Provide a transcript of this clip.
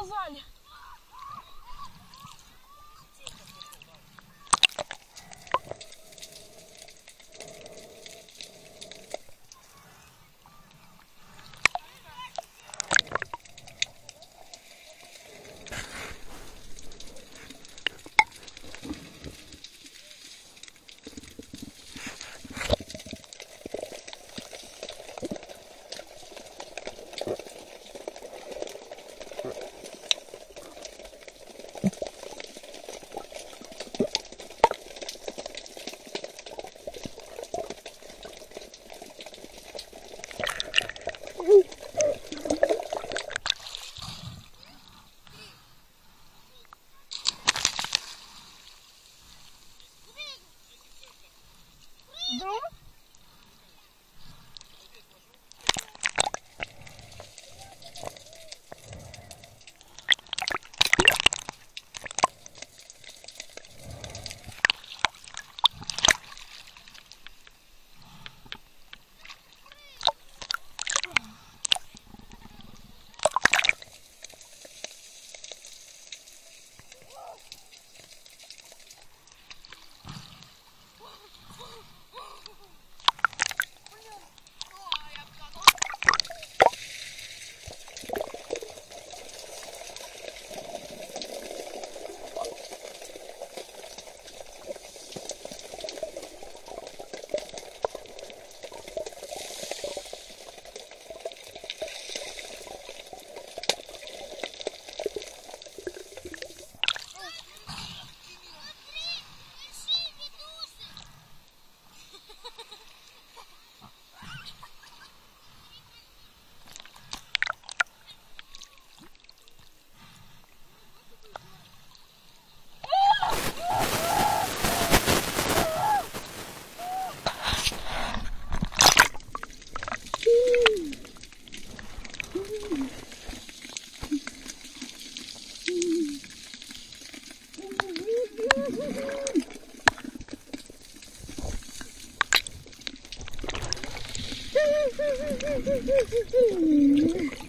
сказали. Mm-hmm. Thank you.